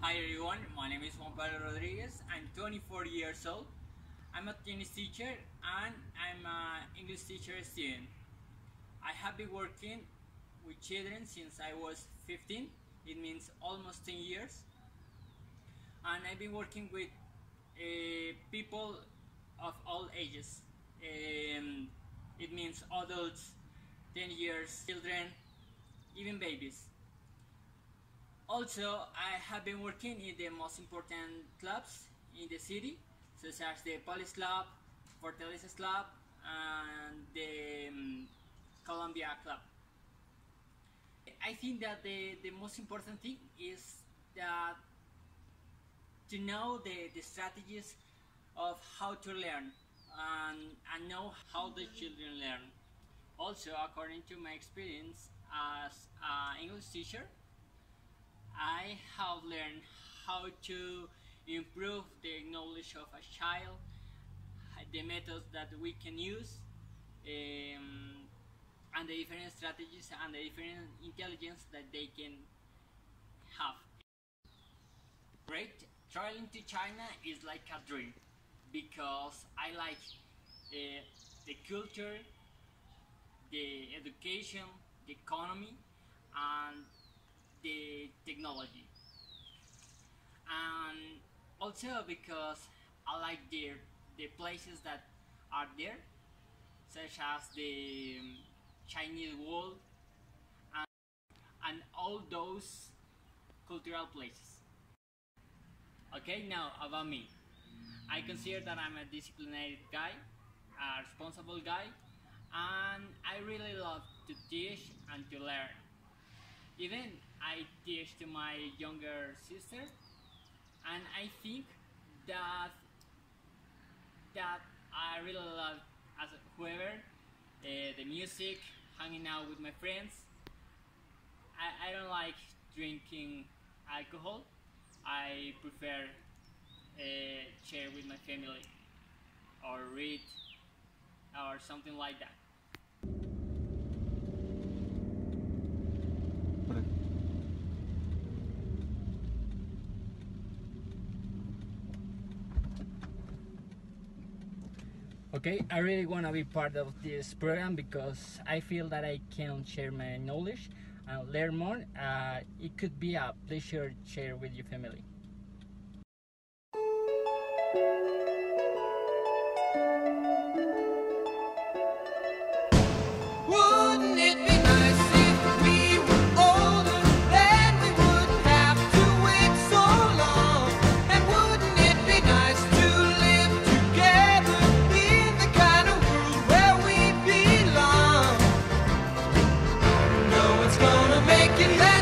Hi everyone, my name is Juan Pablo Rodriguez. I'm 24 years old. I'm a tennis teacher and I'm an English teacher student. I have been working with children since I was 15. It means almost 10 years. And I've been working with uh, people of all ages. Um, it means adults, 10 years, children, even babies. Also, I have been working in the most important clubs in the city, such as the Police Club, Fortaleza Club, and the um, Columbia Club. I think that the, the most important thing is that to know the, the strategies of how to learn and, and know how the children learn. Also, according to my experience as an English teacher, I have learned how to improve the knowledge of a child, the methods that we can use, um, and the different strategies and the different intelligence that they can have. Great, traveling to China is like a dream because I like uh, the culture, the education, the economy, and the technology. And also because I like the, the places that are there, such as the um, Chinese Wall and, and all those cultural places. Okay, now about me. I consider that I'm a disciplined guy, a responsible guy, and I really love to teach and to learn. Even I teach to my younger sister, and I think that that I really love as whoever uh, the music, hanging out with my friends. I, I don't like drinking alcohol. I prefer uh, share with my family or read or something like that. Okay, I really want to be part of this program because I feel that I can share my knowledge and learn more. Uh, it could be a pleasure to share with your family. gonna make you last.